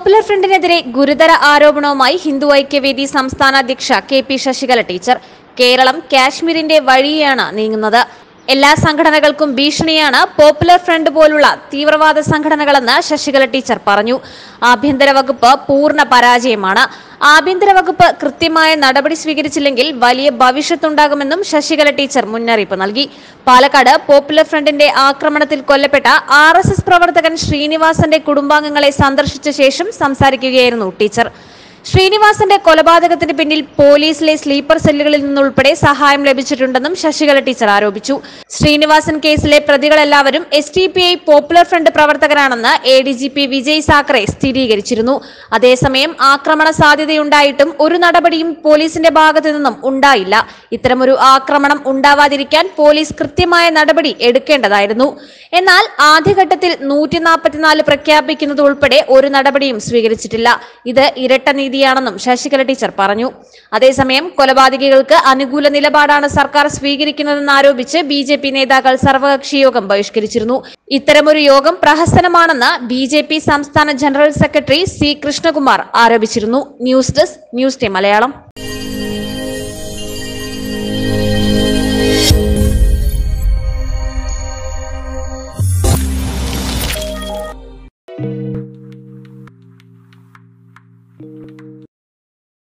Popular ഫ്രണ്ടിനെതിരെ ഗുരുതര ആരോപണവുമായി ഹിന്ദു ഐക്യവേദി സംസ്ഥാന അധ്യക്ഷ K P Sasikala teacher. Keralam കാശ്മീരിന്റെ വഴിയാണ് നീങ്ങുന്നത്. എല്ലാ സംഘടനകൾക്കും ഭീഷണിയാണ് പോപ്പുലർ ഫ്രണ്ട് പോലുള്ള തീവ്രവാദ സംഘടനകളെന്ന് ശശികല ടീച്ചർ പറഞ്ഞു. ആഭ്യന്തര വകുപ്പ് പൂർണ പരാജയമാണ്. ആഭ്യന്തര വകുപ്പ് കൃത്യമായ നടപടി സ്വീകരിച്ചില്ലെങ്കിൽ വലിയ ഭവിഷ്യത്തുണ്ടാകുമെന്നും ശശികല ടീച്ചർ മുന്നറിയിപ്പ് നൽകി. പാലക്കാട് പോപ്പുലർ ഫ്രണ്ടിന്റെ ആക്രമണത്തിൽ കൊല്ലപ്പെട്ട ആർ പ്രവർത്തകൻ ശ്രീനിവാസന്റെ കുടുംബാംഗങ്ങളെ സന്ദർശിച്ച ശേഷം സംസാരിക്കുകയായിരുന്നു ടീച്ചർ. ശ്രീനിവാസന്റെ കൊലപാതകത്തിന് പിന്നിൽ പോലീസിലെ സ്ലീപ്പർ സെല്ലുകളിൽ നിന്നുൾപ്പെടെ സഹായം ലഭിച്ചിട്ടുണ്ടെന്നും ശശികല ടീച്ചർ ആരോപിച്ചു. ശ്രീനിവാസൻ കേസിലെ പ്രതികളെല്ലാവരും S T P I popular front പ്രവർത്തകരാണെന്ന് A D G P Vijay Sakhare സ്ഥിരീകരിച്ചിരുന്നു. അതേസമയം ആക്രമണ സാധ്യതയുണ്ടായിട്ടും ഒരു നടപടിയും പോലീസിന്റെ ഭാഗത്തു നിന്നും ഉണ്ടായില്ല. ഇത്തരമൊരു ആക്രമണം ഉണ്ടാവാതിരിക്കാൻ പോലീസ് കൃത്യമായ നടപടി എടുക്കേണ്ടതായിരുന്നു. എന്നാൽ ആദ്യഘട്ടത്തിൽ നൂറ്റി നാൽപ്പത്തിനാല് പ്രഖ്യാപിക്കുന്നത് ഉൾപ്പെടെ ഒരു നടപടിയും സ്വീകരിച്ചിട്ടില്ല. ഇത് ഇരട്ട നീതിയാണെന്നും ശശികല ടീച്ചർ പറഞ്ഞു. അതേസമയം കൊലപാതകികൾക്ക് അനുകൂല നിലപാടാണ് സർക്കാർ സ്വീകരിക്കുന്നതെന്ന് ആരോപിച്ച് ബി ജെ പി നേതാക്കൾ സർവകക്ഷി യോഗം ബഹിഷ്കരിച്ചിരുന്നു. ഇത്തരമൊരു യോഗം പ്രഹസനമാണെന്ന് ബി ജെ പി സംസ്ഥാന ജനറൽ സെക്രട്ടറി സി കൃഷ്ണകുമാർ ആരോപിച്ചിരുന്നു. News desk news day Malayalam. you